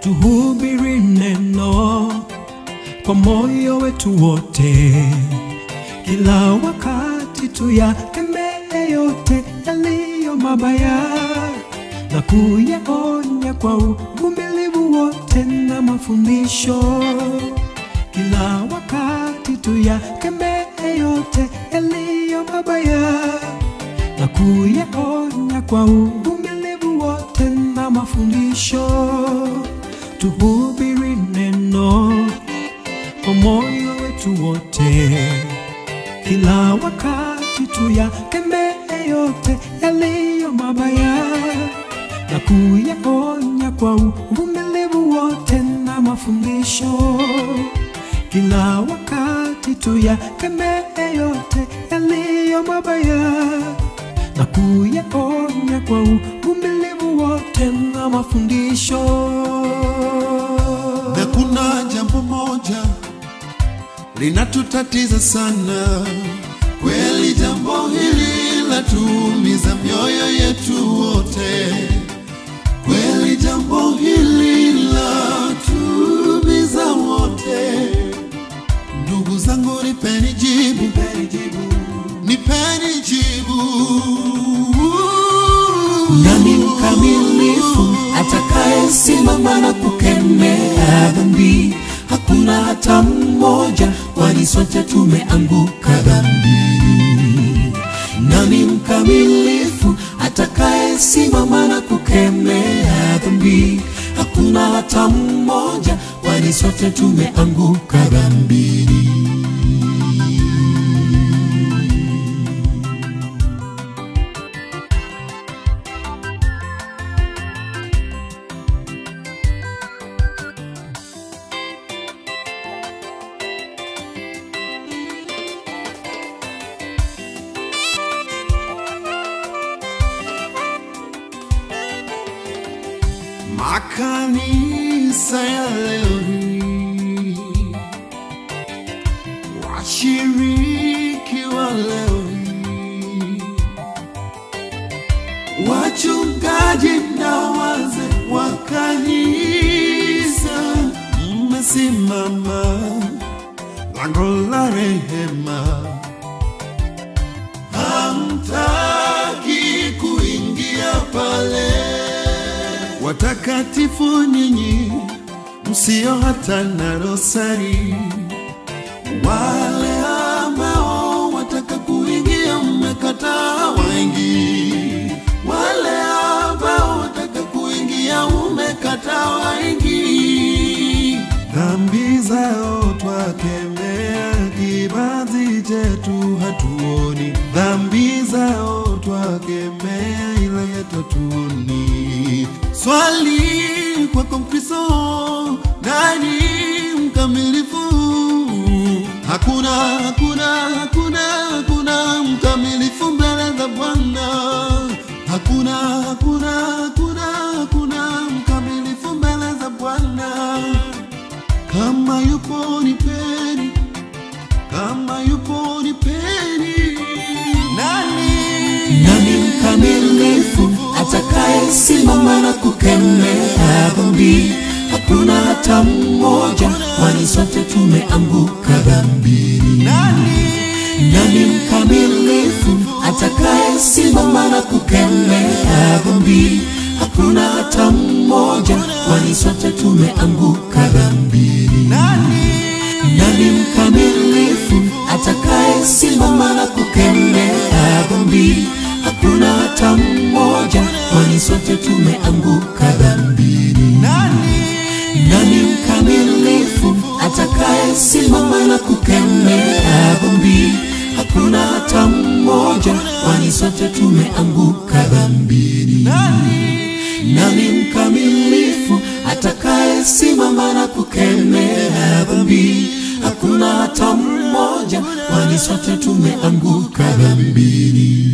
tuhubiri neno kwa moyo wetu wote, kila wakati tuyakemee yote yaliyo mabaya na kuyaonya kwa uvumilivu wote na mafundisho. Kila wakati tuyakemee yote yaliyo mabaya na kuyaonya kwa uvumilivu wote na mafundisho. Tuhubiri neno kwa moyo wetu wote, kila wakati tuyakemee yote yaliyo mabaya na kuyaonya kwa uvumilivu wote na mafundisho. Kila wakati tuyakemee yote yaliyo mabaya na kuyaonya kwa uvumilivu wote na mafundisho. Na kuna jambo moja linatutatiza sana kweli, jambo hili latuumiza mioyo yetu wote. Kweli jambo hili latuumiza wote. Ndugu zangu, nipeni jibu, nipeni jibu. Nani Hakuna hata mmoja, kwani sote tumeanguka dhambini. Nani mkamilifu atakayesimama na kukemea dhambi? Hakuna hata mmoja, kwani sote tumeanguka dhambini. Makanisa ya leo hii, washiriki wa leo hii, wachungaji na wazee wa kanisa, mmesimama lango la rehema, watakatifu nyinyi msio hata na rosari, wale ambao wataka kuingia mmekataa waingi, wale ambao wataka kuingia umekataa waingi. Dhambi zao Swali kwako Mkristo, nani mkamilifu? Hakuna, hakuna, hakuna, hakuna mkamilifu mbele za Bwana. Hakuna, hakuna, hakuna, hakuna mkamilifu mbele za Bwana. Kama yupo nipeni, kama yupo nipeni. Atakayesimama na kukemea dhambi? Hakuna hata mmoja, kwani sote tumeanguka dhambini. Nani mkamilifu atakayesimama na kukemea dhambi? Hakuna hata mmoja, kwani sote tumeanguka dhambini. Nani mkamilifu atakayesimama na Nani mkamilifu atakayesimama na kukemea dhambi? Hakuna hata mmoja, kwani sote tumeanguka dhambini. Nani mkamilifu atakayesimama na kukemea dhambi? Hakuna hata mmoja, kwani sote tumeanguka dhambini.